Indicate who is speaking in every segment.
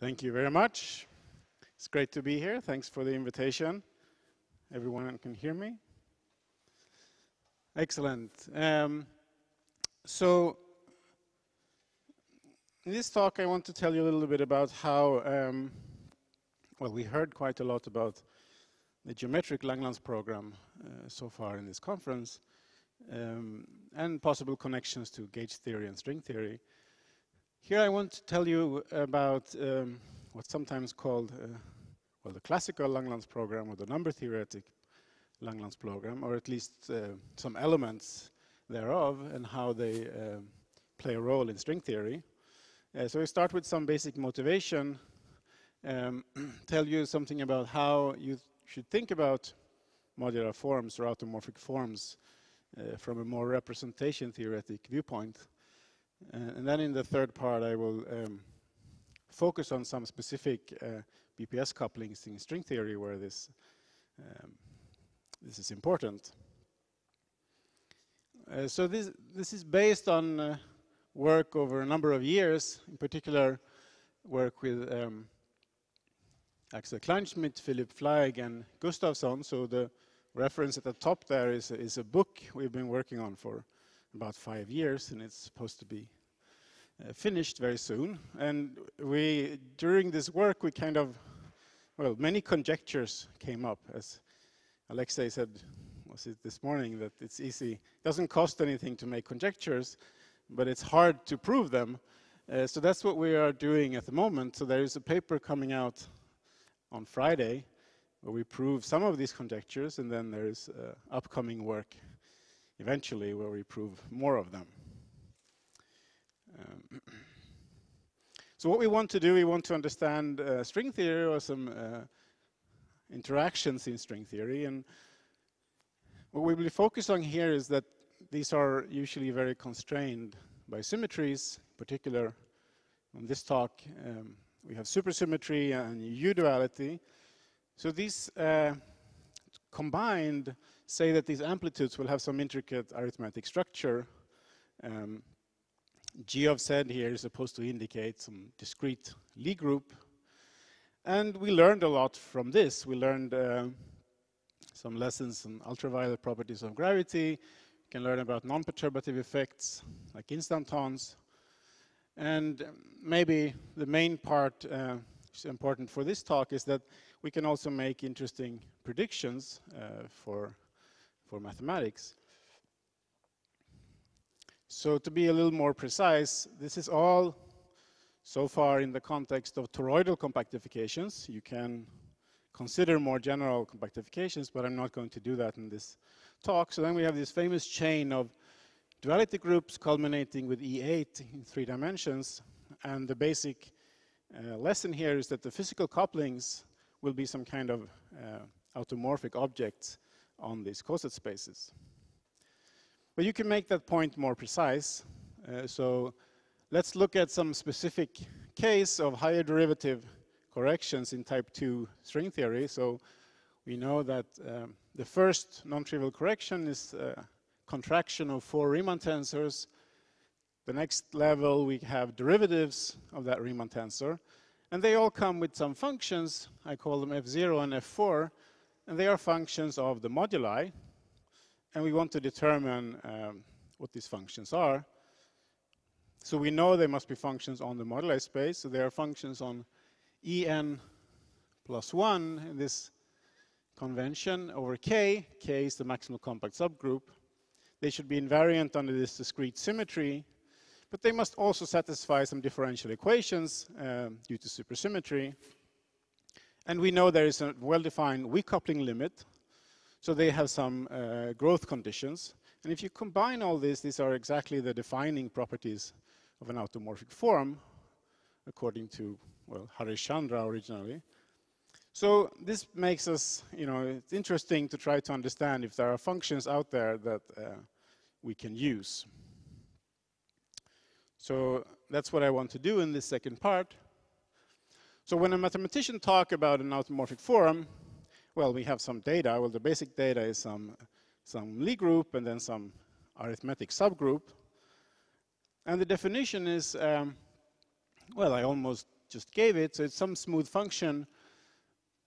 Speaker 1: Thank you very much. It's great to be here. Thanks for the invitation. Everyone can hear me? Excellent. Um, so, in this talk, I want to tell you a little bit about how, um, well, we heard quite a lot about the geometric Langlands program uh, so far in this conference, um, and possible connections to gauge theory and string theory. Here I want to tell you about um, what's sometimes called, uh, well, the classical Langlands program or the number theoretic Langlands program, or at least uh, some elements thereof and how they uh, play a role in string theory. Uh, so we start with some basic motivation, um, tell you something about how you should think about modular forms or automorphic forms uh, from a more representation theoretic viewpoint. Uh, and then in the third part, I will um, focus on some specific uh, BPS couplings in string theory where this um, this is important. Uh, so this this is based on uh, work over a number of years, in particular work with um, Axel Kleinschmidt, Philip Fleig, and Gustafsson. So the reference at the top there is, is a book we've been working on for about five years, and it's supposed to be uh, finished very soon. And we, during this work, we kind of, well, many conjectures came up. As Alexei said, was it this morning, that it's easy, it doesn't cost anything to make conjectures, but it's hard to prove them. Uh, so that's what we are doing at the moment. So there is a paper coming out on Friday where we prove some of these conjectures, and then there's uh, upcoming work eventually where we prove more of them. Um, so what we want to do, we want to understand uh, string theory or some uh, interactions in string theory, and what we will focus on here is that these are usually very constrained by symmetries, in particular on this talk um, we have supersymmetry and U-duality. So these uh, combined say that these amplitudes will have some intricate arithmetic structure. Um, G of Z here is supposed to indicate some discrete Lie group. And we learned a lot from this. We learned uh, some lessons on ultraviolet properties of gravity, We can learn about non-perturbative effects like instantons. And maybe the main part uh, important for this talk is that we can also make interesting predictions uh, for, for mathematics. So to be a little more precise, this is all so far in the context of toroidal compactifications. You can consider more general compactifications, but I'm not going to do that in this talk. So then we have this famous chain of duality groups culminating with E8 in three dimensions. And the basic uh, lesson here is that the physical couplings will be some kind of uh, automorphic objects on these coset spaces. But you can make that point more precise. Uh, so let's look at some specific case of higher derivative corrections in type 2 string theory. So we know that um, the first non-trivial correction is uh, contraction of four Riemann tensors. The next level, we have derivatives of that Riemann tensor. And they all come with some functions. I call them F0 and F4. And they are functions of the moduli. And we want to determine um, what these functions are. So we know they must be functions on the moduli space. So they are functions on En plus 1 in this convention over K. K is the maximal compact subgroup. They should be invariant under this discrete symmetry, but they must also satisfy some differential equations um, due to supersymmetry. And we know there is a well-defined weak coupling limit, so they have some uh, growth conditions. And if you combine all this, these are exactly the defining properties of an automorphic form, according to, well, Harish-Chandra originally. So this makes us, you know, it's interesting to try to understand if there are functions out there that uh, we can use. So that's what I want to do in this second part. So when a mathematician talk about an automorphic form, well, we have some data. Well, the basic data is some, some Lie group and then some arithmetic subgroup. And the definition is um, well, I almost just gave it. So it's some smooth function,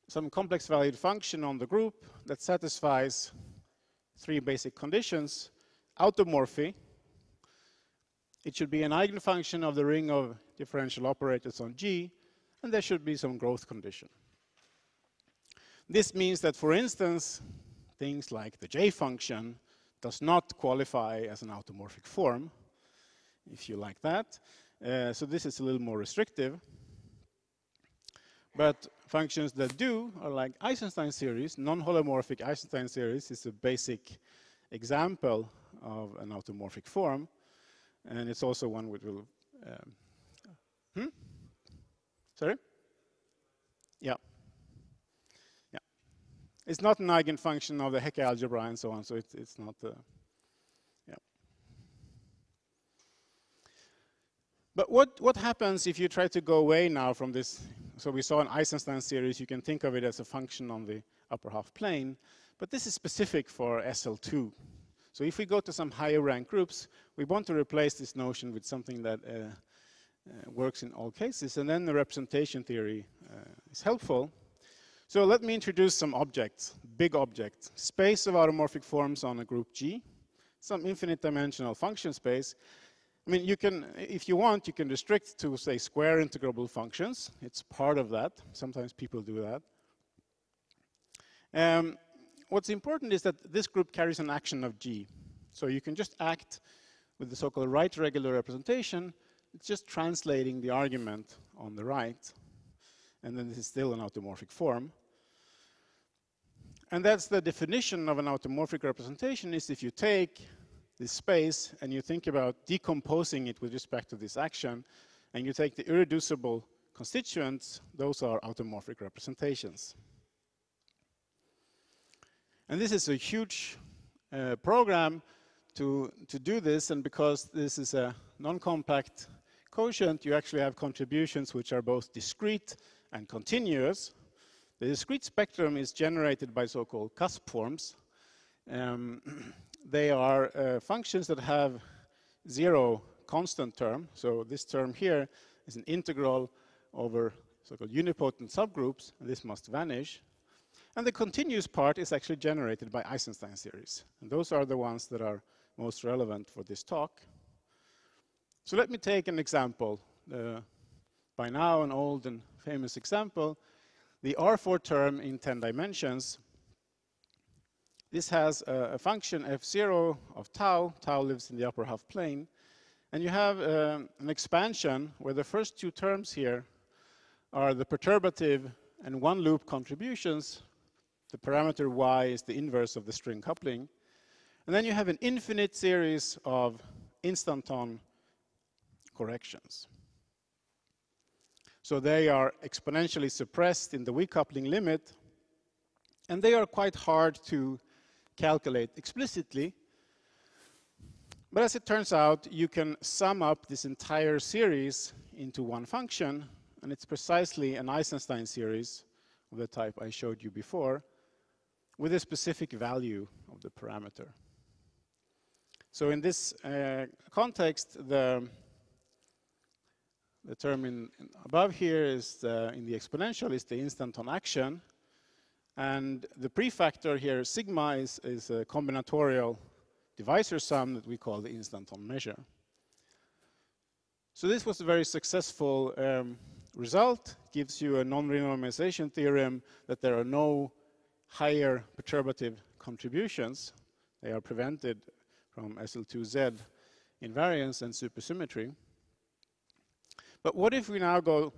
Speaker 1: some complex valued function on the group that satisfies three basic conditions. Automorphy. It should be an eigenfunction of the ring of differential operators on G, and there should be some growth condition. This means that, for instance, things like the J function does not qualify as an automorphic form, if you like that. Uh, so this is a little more restrictive. But functions that do are like Eisenstein series. Non-holomorphic Eisenstein series is a basic example of an automorphic form. And it's also one which will... Um, hmm? Sorry? Yeah. Yeah. It's not an eigenfunction of the Hecke algebra and so on, so it, it's not... Uh, yeah. But what, what happens if you try to go away now from this so we saw an Eisenstein series. You can think of it as a function on the upper half plane. But this is specific for SL2. So if we go to some higher rank groups, we want to replace this notion with something that uh, works in all cases. And then the representation theory uh, is helpful. So let me introduce some objects, big objects. Space of automorphic forms on a group G, some infinite dimensional function space, I mean, you can, if you want, you can restrict to, say, square integrable functions. It's part of that. Sometimes people do that. Um, what's important is that this group carries an action of G. So you can just act with the so-called right regular representation. It's just translating the argument on the right. And then this is still an automorphic form. And that's the definition of an automorphic representation is if you take this space and you think about decomposing it with respect to this action, and you take the irreducible constituents, those are automorphic representations. And this is a huge uh, program to, to do this, and because this is a non-compact quotient, you actually have contributions which are both discrete and continuous. The discrete spectrum is generated by so-called cusp forms. Um, they are uh, functions that have zero constant term. So this term here is an integral over so-called unipotent subgroups, and this must vanish. And the continuous part is actually generated by Eisenstein series. And those are the ones that are most relevant for this talk. So let me take an example. Uh, by now an old and famous example. The R4 term in 10 dimensions this has a, a, function f0 of tau. Tau lives in the upper half plane. And you have uh, an expansion where the first two terms here are the perturbative and one loop contributions. The parameter y is the inverse of the string coupling. And then you have an infinite series of instanton corrections. So they are exponentially suppressed in the weak coupling limit, and they are quite hard to calculate explicitly. But as it turns out, you can sum up this entire series into one function, and it's precisely an Eisenstein series of the type I showed you before, with a specific value of the parameter. So in this uh, context, the, the term in, in above here is the, in the exponential is the instanton action, and the prefactor here, sigma, is, is a combinatorial divisor sum that we call the instanton measure. So this was a very successful um, result. Gives you a non-renormalization theorem that there are no higher perturbative contributions. They are prevented from SL2Z invariance and supersymmetry. But what if we now go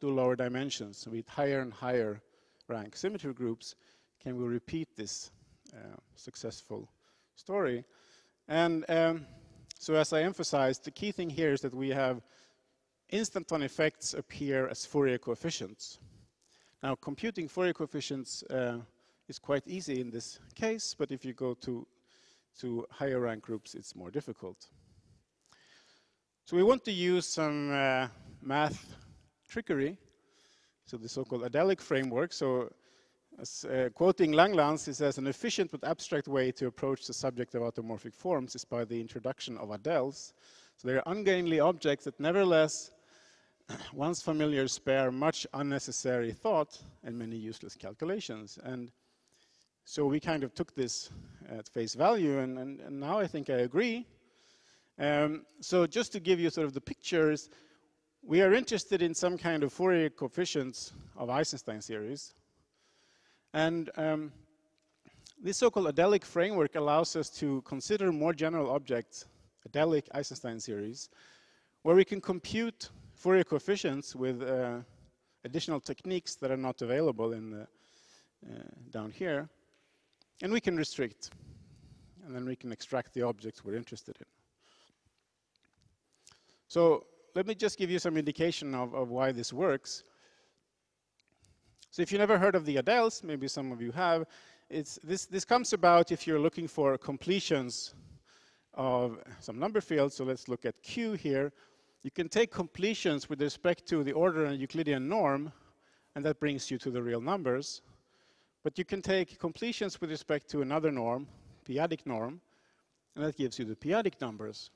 Speaker 1: to lower dimensions with higher and higher rank symmetry groups, can we repeat this uh, successful story? And um, so as I emphasized, the key thing here is that we have instanton effects appear as Fourier coefficients. Now, computing Fourier coefficients uh, is quite easy in this case, but if you go to, to higher rank groups, it's more difficult. So we want to use some uh, math trickery so the so-called adelic framework. So as, uh, quoting Langlands, he says, an efficient but abstract way to approach the subject of automorphic forms is by the introduction of adeles. So they are ungainly objects that nevertheless once familiar spare much unnecessary thought and many useless calculations. And so we kind of took this at face value, and, and, and now I think I agree. Um, so just to give you sort of the pictures, we are interested in some kind of Fourier coefficients of Eisenstein series. And um, this so-called adelic framework allows us to consider more general objects, adelic Eisenstein series, where we can compute Fourier coefficients with uh, additional techniques that are not available in the, uh, down here. And we can restrict. And then we can extract the objects we're interested in. So let me just give you some indication of, of why this works. So if you never heard of the Adeles, maybe some of you have, it's, this, this comes about if you're looking for completions of some number fields. So let's look at Q here. You can take completions with respect to the order and Euclidean norm, and that brings you to the real numbers. But you can take completions with respect to another norm, p-adic norm, and that gives you the p-adic numbers.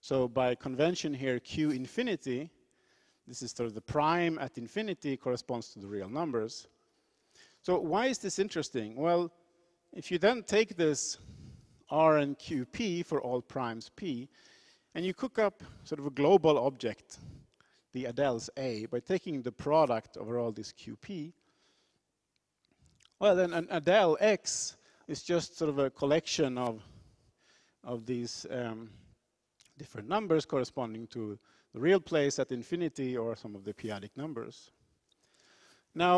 Speaker 1: So by convention here, Q infinity, this is sort of the prime at infinity corresponds to the real numbers. So why is this interesting? Well, if you then take this R and QP for all primes P, and you cook up sort of a global object, the Adeles A, by taking the product over all this QP, well, then an Adele X is just sort of a collection of, of these um, different numbers corresponding to the real place at infinity or some of the p-adic numbers. Now,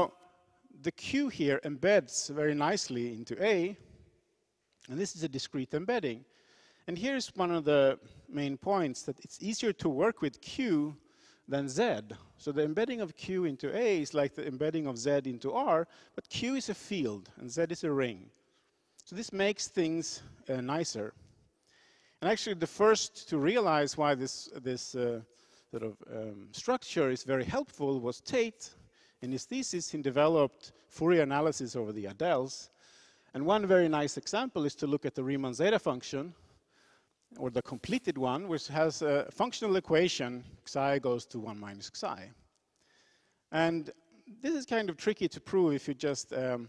Speaker 1: the Q here embeds very nicely into A, and this is a discrete embedding. And here's one of the main points, that it's easier to work with Q than Z. So the embedding of Q into A is like the embedding of Z into R, but Q is a field and Z is a ring. So this makes things uh, nicer. And actually the first to realize why this, this uh, sort of um, structure is very helpful was Tate. In his thesis, he developed Fourier analysis over the Adeles. And one very nice example is to look at the Riemann zeta function, or the completed one, which has a functional equation, xi goes to 1 minus xi. And this is kind of tricky to prove if you just um,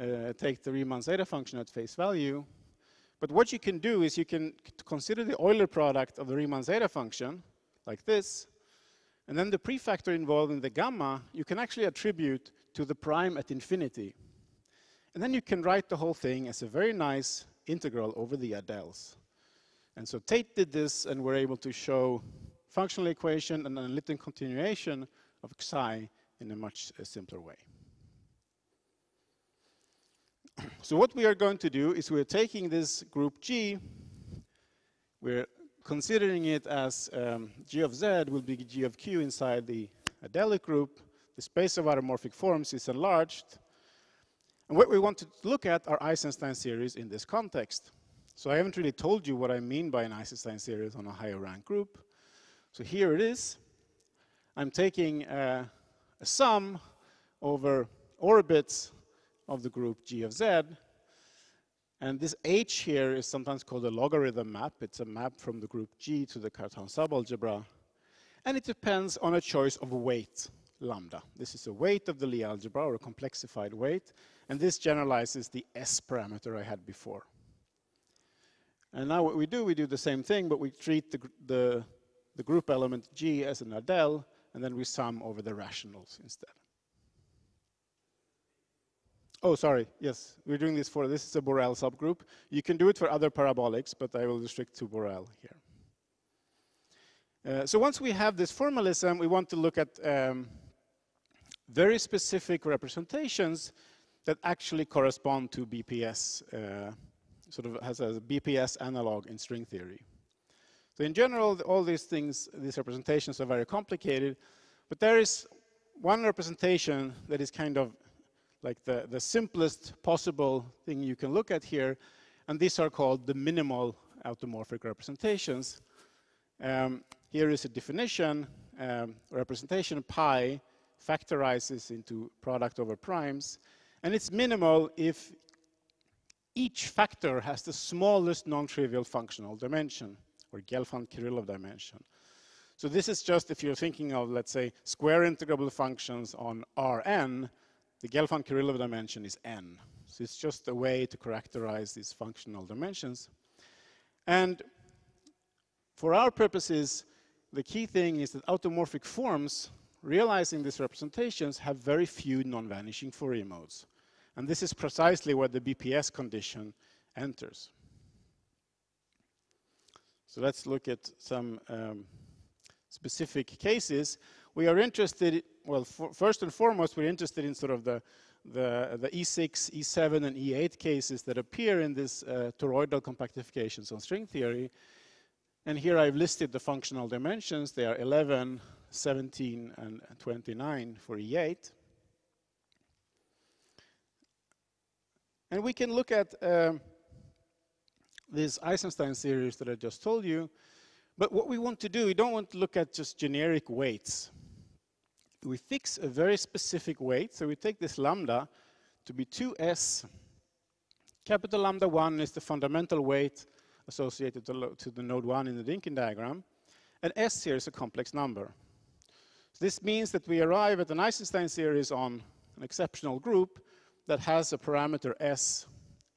Speaker 1: uh, take the Riemann zeta function at face value. But what you can do is you can consider the Euler product of the Riemann zeta function, like this, and then the prefactor involved in the gamma, you can actually attribute to the prime at infinity. And then you can write the whole thing as a very nice integral over the Adeles. And so Tate did this and we're able to show functional equation and analytic continuation of xi in a much uh, simpler way. so what we are going to do is we're taking this group G, we're considering it as um, G of Z will be G of Q inside the adelic group, the space of automorphic forms is enlarged. And what we want to look at are Eisenstein series in this context. So I haven't really told you what I mean by an Eisenstein series on a higher rank group. So here it is. I'm taking uh, a sum over orbits of the group G of Z. And this H here is sometimes called a logarithm map. It's a map from the group G to the Cartan subalgebra. And it depends on a choice of weight, lambda. This is a weight of the Lie algebra, or a complexified weight. And this generalizes the S parameter I had before. And now what we do, we do the same thing, but we treat the, the, the group element G as an Adele, and then we sum over the rationals instead. Oh, sorry, yes, we're doing this for, this is a Borel subgroup. You can do it for other parabolics, but I will restrict to Borel here. Uh, so once we have this formalism, we want to look at um, very specific representations that actually correspond to BPS uh, sort of has a BPS analog in string theory. So in general, all these things, these representations are very complicated, but there is one representation that is kind of like the, the simplest possible thing you can look at here, and these are called the minimal automorphic representations. Um, here is a definition, um, representation pi factorizes into product over primes, and it's minimal if each factor has the smallest non-trivial functional dimension, or Gelfand-Kirillov dimension. So this is just if you're thinking of, let's say, square integrable functions on Rn, the Gelfand-Kirillov dimension is n. So it's just a way to characterize these functional dimensions. And for our purposes, the key thing is that automorphic forms realizing these representations have very few non-vanishing Fourier modes. And this is precisely where the BPS condition enters. So let's look at some um, specific cases. We are interested, well, first and foremost, we're interested in sort of the, the, the, E6, E7, and E8 cases that appear in this uh, toroidal compactifications on string theory. And here I've listed the functional dimensions. They are 11, 17, and 29 for E8. And we can look at um, this Eisenstein series that I just told you. But what we want to do, we don't want to look at just generic weights. We fix a very specific weight. So we take this lambda to be 2s. Capital lambda 1 is the fundamental weight associated to, to the node 1 in the Dynkin diagram. And s here is a complex number. So this means that we arrive at an Eisenstein series on an exceptional group that has a parameter s,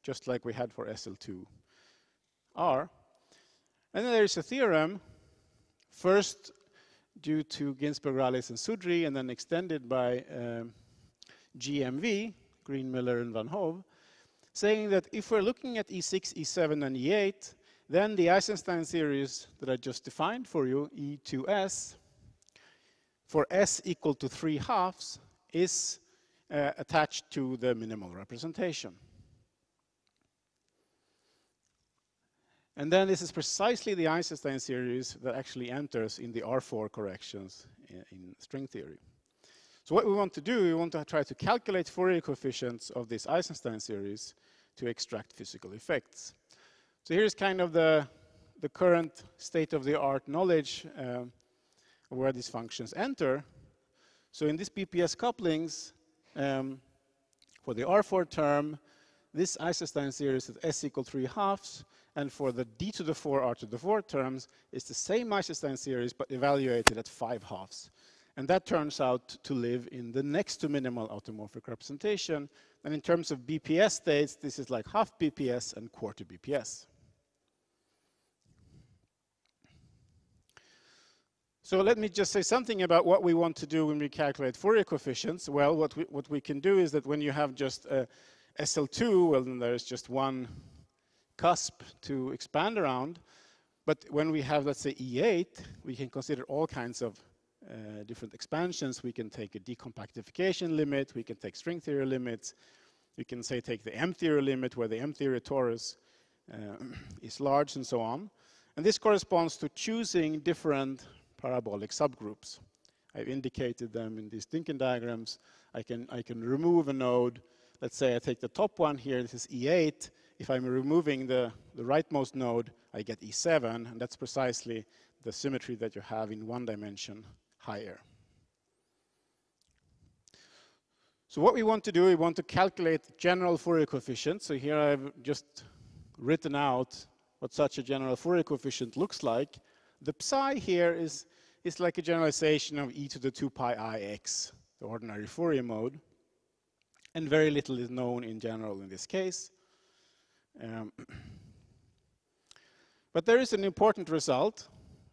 Speaker 1: just like we had for SL2. R. And then there's a theorem, first due to Ginzburg, Rallis, and Soudry, and then extended by um, GMV, Green, Miller, and Vanhove, saying that if we're looking at E6, E7, and E8, then the Eisenstein series that I just defined for you, E2S, for S equal to 3 halves, is uh, attached to the minimal representation. And then this is precisely the Eisenstein series that actually enters in the R4 corrections in, in, string theory. So what we want to do, we want to try to calculate Fourier coefficients of this Eisenstein series to extract physical effects. So here's kind of the, the current state-of-the-art knowledge uh, where these functions enter. So in these BPS couplings, um, for the R4 term, this Eisenstein series is S equal 3 halves, and for the d to the 4 r to the 4 terms, it's the same Eisenstein series, but evaluated at 5 halves. And that turns out to live in the next to minimal automorphic representation. And in terms of BPS states, this is like half BPS and quarter BPS. So let me just say something about what we want to do when we calculate Fourier coefficients. Well, what we, what we can do is that when you have just a SL2, well, then there's just one cusp to expand around. But when we have, let's say, E8, we can consider all kinds of uh, different expansions. We can take a decompactification limit. We can take string theory limits. We can say take the M theory limit where the M theory torus uh, is large and so on. And this corresponds to choosing different parabolic subgroups. I've indicated them in these Dynkin diagrams. I can, I can remove a node. Let's say I take the top one here. This is E8 if I'm removing the, the rightmost node, I get E7, and that's precisely the symmetry that you have in one dimension higher. So what we want to do, we want to calculate general Fourier coefficient. So here I've just written out what such a general Fourier coefficient looks like. The psi here is, is like a generalization of e to the 2 pi i x, the ordinary Fourier mode. And very little is known in general in this case. Um, but there is an important result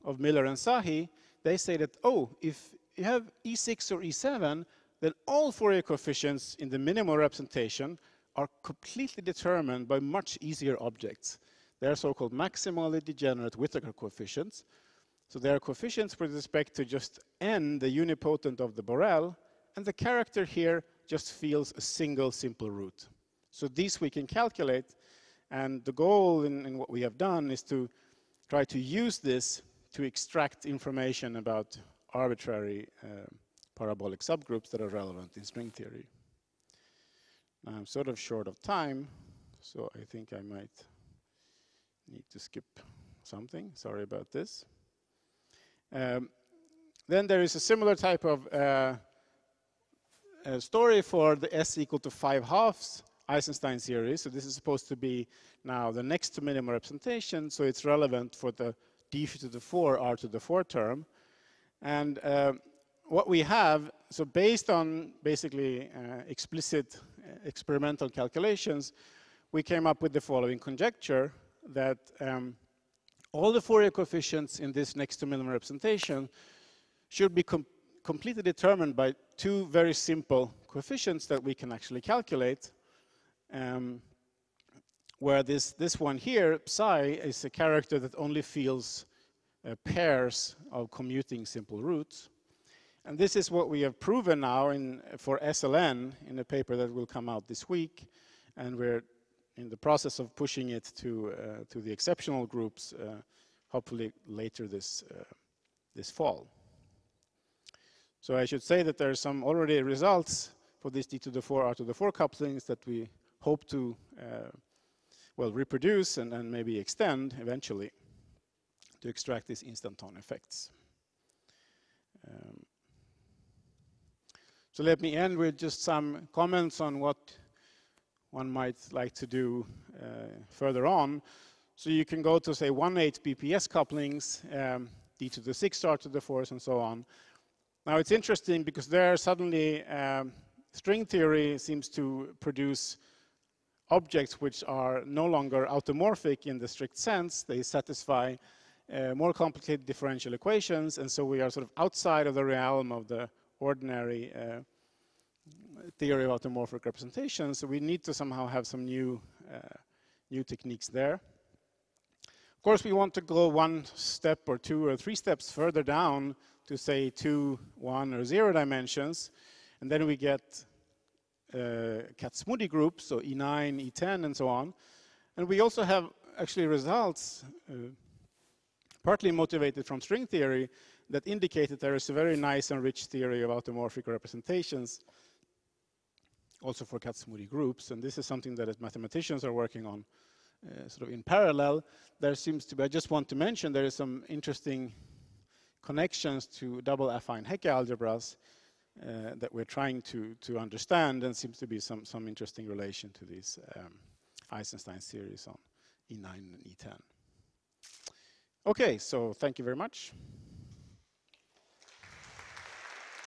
Speaker 1: of Miller and Sahi. They say that, oh, if you have E6 or E7, then all Fourier coefficients in the minimal representation are completely determined by much easier objects. They are so-called maximally degenerate Whittaker coefficients. So they are coefficients with respect to just n, the unipotent of the Borel, and the character here just feels a single simple root. So these we can calculate, and the goal in, in, what we have done is to try to use this to extract information about arbitrary uh, parabolic subgroups that are relevant in string theory. Now I'm sort of short of time, so I think I might need to skip something. Sorry about this. Um, then there is a similar type of uh, story for the S equal to 5 halves Eisenstein series. So this is supposed to be now the next to minimum representation, so it's relevant for the d to the 4 r to the 4 term. And uh, what we have, so based on basically uh, explicit uh, experimental calculations, we came up with the following conjecture that um, all the Fourier coefficients in this next to minimum representation should be com completely determined by two very simple coefficients that we can actually calculate. Um, where this, this one here, psi, is a character that only feels uh, pairs of commuting simple roots. And this is what we have proven now in, for SLN in a paper that will come out this week. And we're in the process of pushing it to, uh, to the exceptional groups, uh, hopefully later this, uh, this fall. So I should say that there are some already results for these D to the 4, R to the 4 couplings that we hope to, uh, well, reproduce and, and maybe extend eventually to extract these instanton effects. Um, so let me end with just some comments on what one might like to do uh, further on. So you can go to say 1-8 BPS couplings, um, D to the 6 star to the 4s and so on. Now it's interesting because there suddenly um, string theory seems to produce objects which are no longer automorphic in the strict sense. They satisfy uh, more complicated differential equations, and so we are sort of outside of the realm of the ordinary uh, theory of automorphic representation. So we need to somehow have some new, uh, new techniques there. Of course, we want to go one step or two or three steps further down to say two, one, or zero dimensions, and then we get uh, Kac-Moody groups, so E9, E10, and so on. And we also have actually results uh, partly motivated from string theory, that indicate that there is a very nice and rich theory of automorphic representations, also for Kac-Moody groups. And this is something that mathematicians are working on uh, sort of in parallel. There seems to be, I just want to mention, there is some interesting connections to double affine Hecke algebras uh, that we're trying to, to understand and seems to be some, some interesting relation to these um, Eisenstein series on E9 and E10. Okay, so thank you very much.